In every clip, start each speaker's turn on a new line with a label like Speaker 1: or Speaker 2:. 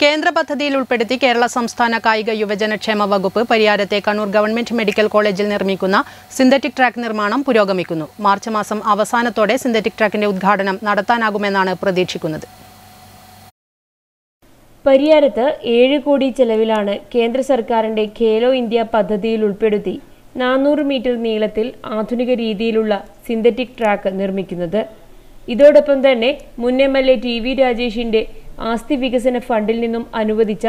Speaker 1: കേന്ദ്ര പദ്ധതിയിൽ ഉൾപ്പെടുത്തി കേരള സംസ്ഥാന കായിക യുവജനക്ഷേമ വകുപ്പ് പരിയാരത്തെ കണ്ണൂർ ഗവൺമെന്റ് മെഡിക്കൽ കോളേജിൽ നിർമ്മിക്കുന്ന സിന്തറ്റിക് ട്രാക്ക് നിർമ്മാണം പുരോഗമിക്കുന്നു. മാർച്ച് മാസം അവസാനത്തോടെ സിന്തറ്റിക് ട്രാക്കിന്റെ ഉദ്ഘാടനം നടത്താനാകുമെന്നാണ് പ്രതീക്ഷിക്കുന്നത്.
Speaker 2: പരിയാരത്ത് ഏഴ് കോടി ചെലവിലാണ് കേന്ദ്ര സർക്കാരിന്റെ ഖേലോ ഇന്ത്യ പദ്ധതിയിൽ ഉൾപ്പെടുത്തി നാനൂറ് മീറ്റർ നീളത്തിൽ ആധുനിക രീതിയിലുള്ള സിന്തറ്റിക് ട്രാക്ക് നിർമ്മിക്കുന്നത്. ഇതോടൊപ്പം തന്നെ മുൻ M L A T V രാജേഷിന്റെ ആസ്തി വികസന ഫണ്ടിൽ നിന്നും അനുവദിച്ച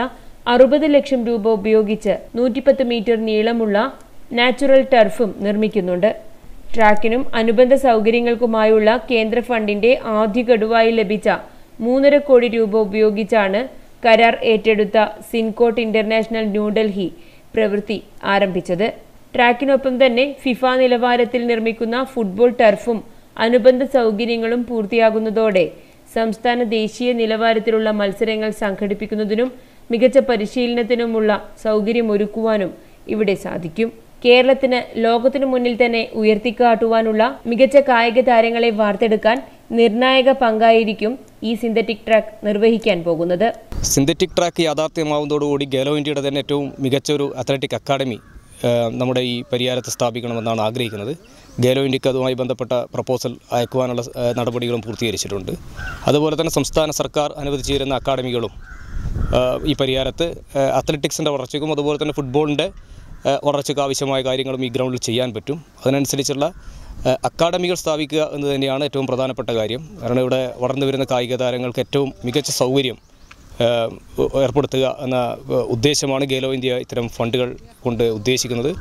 Speaker 2: അറുപത് ലക്ഷം രൂപ ഉപയോഗിച്ച് നൂറ്റിപ്പത്ത് മീറ്റർ നീളമുള്ള നാച്ചുറൽ ടർഫും നിർമ്മിക്കുന്നുണ്ട്. ട്രാക്കിനും അനുബന്ധ സൗകര്യങ്ങൾക്കുമായുള്ള കേന്ദ്ര ഫണ്ടിന്റെ ആദ്യ ഗഡുവായി ലഭിച്ച മൂന്നര കോടി രൂപ ഉപയോഗിച്ചാണ് കരാർ ഏറ്റെടുത്ത സിൻകോട്ട് ഇന്റർനാഷണൽ ന്യൂഡൽഹി പ്രവൃത്തി ആരംഭിച്ചത്. ട്രാക്കിനൊപ്പം തന്നെ ഫിഫ നിലവാരത്തിൽ നിർമ്മിക്കുന്ന ഫുട്ബോൾ ടർഫും അനുബന്ധ സൗകര്യങ്ങളും പൂർത്തിയാകുന്നതോടെ സംസ്ഥാന ദേശീയ നിലവാരത്തിലുള്ള മത്സരങ്ങൾ സംഘടിപ്പിക്കുന്നതിനും മികച്ച പരിശീലനത്തിനുമുള്ള സൗകര്യമൊരുക്കുവാനും ഇവിടെ സാധിക്കും. കേരളത്തിന് ലോകത്തിനു മുന്നിൽ തന്നെ ഉയർത്തിക്കാട്ടുവാനുള്ള മികച്ച കായിക താരങ്ങളെ വാർത്തെടുക്കാൻ നിർണായക പങ്കായിരിക്കും ഈ സിന്തറ്റിക് ട്രാക്ക് നിർവഹിക്കാൻ പോകുന്നത്.
Speaker 3: സിന്തറ്റിക് ട്രാക്ക് യാഥാർത്ഥ്യമാവുന്നതോടുകൂടി ഗേലോ ഇന്ത്യയുടെ തന്നെ ഏറ്റവും മികച്ച ഒരു അത്ലറ്റിക് അക്കാഡമി നമ്മുടെ ഈ പരിയാരത്ത് സ്ഥാപിക്കണമെന്നാണ് ആഗ്രഹിക്കുന്നത്. ഗേലോ ഇന്ത്യയ്ക്ക് അതുമായി ബന്ധപ്പെട്ട പ്രപ്പോസൽ അയക്കുവാനുള്ള നടപടികളും പൂർത്തീകരിച്ചിട്ടുണ്ട്. അതുപോലെ തന്നെ സംസ്ഥാന സർക്കാർ അനുവദിച്ചു തരുന്ന അക്കാഡമികളും ഈ പരിയാരത്ത് അത്ലറ്റിക്സിന്റെ വളർച്ചയ്ക്കും അതുപോലെ തന്നെ ഫുട്ബോളിന്റെ വളർച്ചയ്ക്ക് ആവശ്യമായ കാര്യങ്ങളും ഈ ഗ്രൗണ്ടിൽ ചെയ്യാൻ പറ്റും. അതിനനുസരിച്ചുള്ള അക്കാഡമികൾ സ്ഥാപിക്കുക എന്ന് തന്നെയാണ് ഏറ്റവും പ്രധാനപ്പെട്ട കാര്യം. കാരണം ഇവിടെ വളർന്നു വരുന്ന കായിക താരങ്ങൾക്ക് ഏറ്റവും മികച്ച സൗകര്യം ഏർപ്പെടുത്തുക എന്ന ഉദ്ദേശമാണ് ഗേലോ ഇന്ത്യ ഇത്തരം ഫണ്ടുകൾ കൊണ്ട് ഉദ്ദേശിക്കുന്നത്.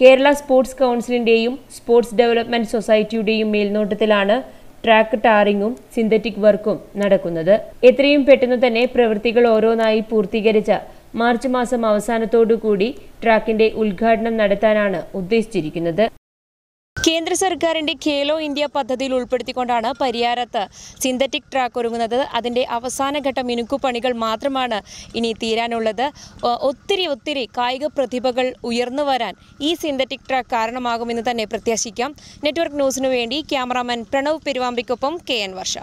Speaker 2: കേരള സ്പോർട്സ് കൗൺസിലിന്റെയും സ്പോർട്സ് ഡെവലപ്മെന്റ് സൊസൈറ്റിയുടെയും മേൽനോട്ടത്തിലാണ് ട്രാക്ക് ടാറിങ്ങും സിന്തറ്റിക് വർക്കും നടക്കുന്നത്. എത്രയും പെട്ടെന്ന് തന്നെ പ്രവൃത്തികൾ ഓരോന്നായി പൂർത്തീകരിച്ച മാർച്ച് മാസം അവസാനത്തോടു കൂടി ട്രാക്കിന്റെ ഉദ്ഘാടനം നടത്താനാണ് ഉദ്ദേശിച്ചിരിക്കുന്നത്. കേന്ദ്ര സർക്കാരിന്റെ ഖേലോ ഇന്ത്യ പദ്ധതിയിൽ ഉൾപ്പെടുത്തിക്കൊണ്ടാണ് പരിയാരത്ത് സിന്തറ്റിക് ട്രാക്ക് ഒരുങ്ങുന്നത്. അതിന്റെ അവസാനഘട്ട മിനുക്കുപണികൾ മാത്രമാണ് ഇനി തീരാനുള്ളത്. ഒത്തിരി ഒത്തിരി കായിക പ്രതിഭകൾ ഉയർന്നു വരാൻ ഈ സിന്തറ്റിക് ട്രാക്ക് കാരണമാകുമെന്ന് തന്നെ പ്രത്യാശിക്കാം. നെറ്റ്വർക്ക് ന്യൂസിനു വേണ്ടി ക്യാമറാമാൻ പ്രണവ് പെരുവാമ്പിക്കൊപ്പം കെ എൻ വർഷ.